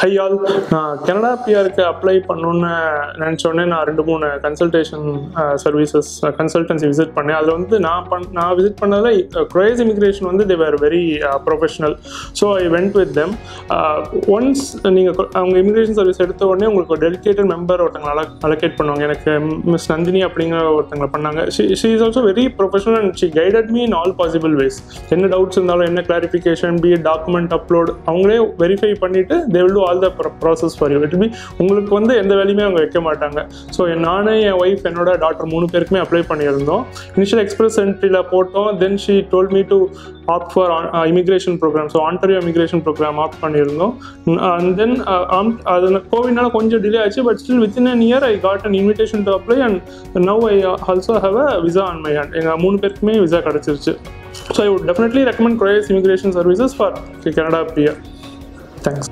High all நான் Canada பிஆருக்கு apply பண்ணணுன்னு நினச்ச உடனே நான் ரெண்டு மூணு கன்சல்டேஷன் சர்வீசஸ் கன்சல்டன்சி விசிட் பண்ணேன். அதில் வந்து நான் பண் நான் விசிட் பண்ணதில் குரேஸ் இமிக்ரேஷன் வந்து they were very professional so I went with them once நீங்கள் அவங்க இமிக்ரேஷன் சர்வீஸ் எடுத்த உடனே உங்களுக்கு ஒரு டெடிகேட்டட் மெம்பர் ஒருத்தங்க அல அலோகேட் பண்ணுவாங்க. எனக்கு மிஸ் நந்தினி அப்படிங்கிற ஒருத்தங்களை பண்ணாங்க. She is also very professional and she guided me in all possible ways என்ன டவுட்ஸ் இருந்தாலும் என்ன கிளாரிஃபிகேஷன் பி டாக்குமெண்ட் அப்லோட் அவங்களே வெரிஃபை பண்ணிவிட்டு they will do all the process for you it me உங்களுக்கு வந்து எந்த வேலையுமே அவங்க வைக்க மாட்டாங்க. ஸோ நானே என் ஒய்ஃப் என்னோட டாக்டர் மூணு பேருக்குமே அப்ளை பண்ணியிருந்தோம். இனிஷியல் எக்ஸ்பிரஸ் என்ட்ரியில் போட்டோம். Then she told me to opt for immigration program so Ontario immigration program opt பண்ணியிருந்தோம். அண்ட் தென் அது கோவிட்னால கொஞ்சம் டிலே ஆச்சு. But still within an year I got an invitation to apply and now I also have a visa on my hand எங்கள் மூணு பேருக்குமே visa கிடச்சிருச்சு. So I would definitely recommend Kures immigration services for Canada pier thanks